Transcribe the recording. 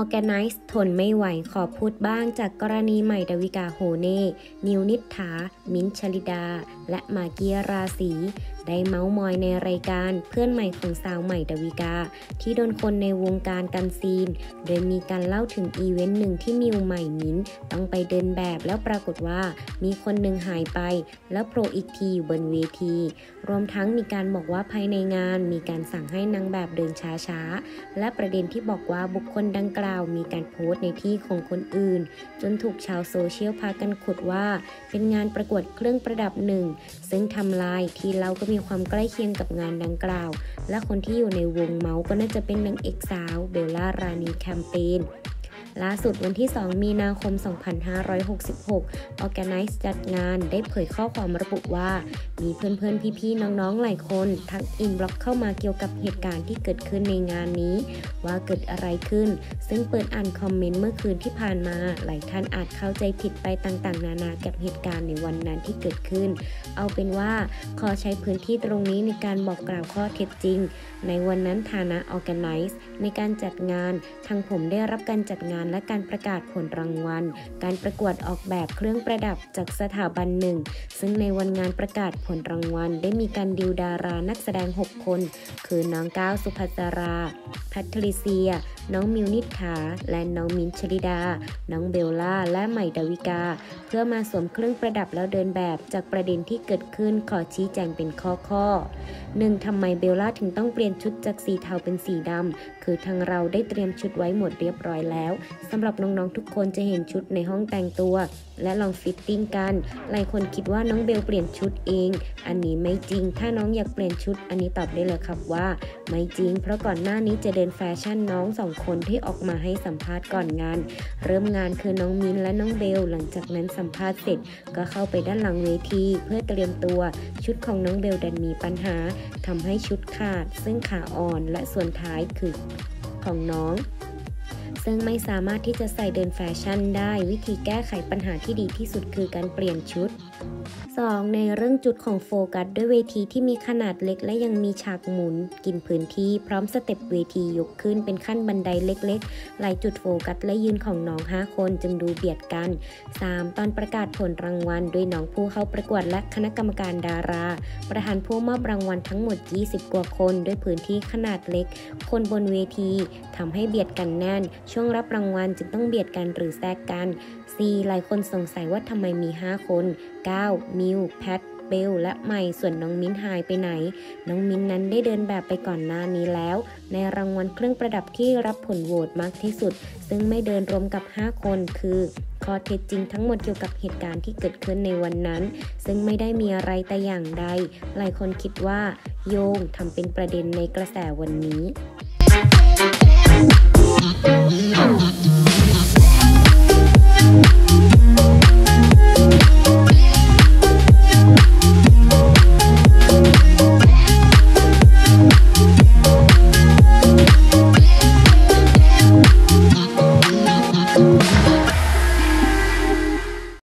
organize ทนไม่ไหวขอพูดบ้างจากกรณีใหม่ดาวิกาโฮร์เน่ มิวนิษฐา มิ้นชลิดา และมาร์กี้ราศรี ได้เม้าท์มอยในรายการเพื่อนใหม่ของสาวใหม่ดาวิกา ที่โดนคนในวงการกัน scene โดยมีการเล่าถึงอีเวนต์หนึ่งที่มิวใหม่มิ้นต้องไปเดินแบบแล้วปรากฏว่ามีคนหนึ่งหายไป แล้วโผล่อีกทีอยู่บนเวที รวมทั้งมีการบอกว่าภายในงานมีการสั่งให้นางแบบเดินช้าๆ และประเด็นที่บอกว่าบุคคลดังกล่าวมีการ pose ในที่ของคนอื่น จนถูกชาวโซเชียลพากันขุดว่า เป็นงานประกวดเครื่องประดับหนึ่งซึ่งทำลายที่เล่าก็มีความใกล้เคียงกับงานดังกล่าว และคนที่อยู่ในวงเม้าท์ก็น่าจะเป็นนางเอกสาวเบลล่าราณีแคมเปน ล่าสุดวันที่ 2 มีนาคม 2566 organize จัดงานได้เผยข้อความระบุว่า มีเพื่อนๆ พี่ๆ น้องๆ หลายคนทัก inbox เข้ามาเกี่ยวกับเหตุการณ์ที่เกิดขึ้นในงานนี้ ว่าเกิดอะไรขึ้น ซึ่งเปิดอ่านคอมเมนต์เมื่อคืนที่ผ่านมา หลายท่านอาจเข้าใจผิดไปต่างๆ นานากับเหตุการณ์ในวันนั้นที่เกิดขึ้น เอาเป็นว่าขอใช้พื้นที่ตรงนี้ในการบอกกล่าวข้อเท็จจริง ในวันนั้นฐานะ Organize ในการจัดงานทางผมได้รับการจัดงานและการประกาศผลรางวัล การประกวดออกแบบเครื่องประดับจากสถาบันหนึ่ง ซึ่งในวันงานประกาศผลรางวัล ได้มีการดิวดารานักแสดง 6 คน คือน้องเก้าสุภัสสราแพทริเซีย น้องมิวนิษฐา และน้องมิ้นชลิดา น้องเบลล่า และใหม่ดาวิกา เพื่อมาสวมเครื่องประดับแล้วเดินแบบจากประเด็นที่เกิดขึ้นขอชี้แจงเป็นข้อข้อหนึ่งทำไมเบลล่าถึงต้องเปลี่ยนชุดจากสีเทาเป็นสีดำคือทางเราได้เตรียมชุดไว้หมดเรียบร้อยแล้วสำหรับน้องๆทุกคนจะเห็นชุดในห้องแต่งตัว และลอง fitting กัน หลายคนคิดว่าน้องเบลเปลี่ยนชุดเอง อันนี้ไม่จริง ถ้าน้องอยากเปลี่ยนชุด อันนี้ตอบได้เลยครับว่า ไม่จริง เพราะก่อนหน้านี้จะเดินแฟชั่นน้องสองคนที่ออกมาให้สัมภาษณ์ก่อนงาน เริ่มงานคือน้องมินและน้องเบล หลังจากนั้นสัมภาษณ์เสร็จ ก็เข้าไปด้านหลังเวที เพื่อเตรียมตัว ชุดของน้องเบลดันมีปัญหาทำให้ชุดขาด ซึ่งขาอ่อนและส่วนท้ายคือของน้อง ซึ่งไม่สามารถที่จะใส่เดินแฟชั่นได้ วิธีแก้ไขปัญหาที่ดีที่สุดคือการเปลี่ยนชุด 2. ในเรื่องจุดของโฟกัสด้วยเวทีที่มีขนาดเล็กและยังมีฉากหมุน กินพื้นที่พร้อม step เวทียกขึ้นเป็นขั้นบันไดเล็กๆหลายจุดโฟกัสและยืนของน้อง 5 คนจึงดูเบียดกัน 3. ตอนประกาศผลรางวัล ด้วยน้องผู้เข้าประกวดและคณะกรรมการดารา ประธานผู้มอบรางวัลทั้งหมด 20 กว่าคน ด้วยพื้นที่ขนาดเล็ก คนบนเวทีทำให้เบียดกันแน่น ช่วงรับรางวัลจึงต้องเบียดกันหรือแทรกกัน 4. หลายคนสงสัยว่าทำไมมี 5 คน 9. มิวแพทเบลและใหม่ส่วนน้องมิ้นหายไปไหน น้องมิ้นนั้นได้เดินแบบไปก่อนหน้านี้แล้ว ในรางวัลเครื่องประดับที่รับผลโหวตมากที่สุด ซึ่งไม่เดินรวมกับ 5 คนคือข้อเท็จจริงทั้งหมดเกี่ยวกับเหตุการณ์ที่เกิดขึ้นในวันนั้น ซึ่งไม่ได้มีอะไรแต่อย่างใด หลายคนคิดว่า โยงทำเป็นประเด็นในกระแสวันนี้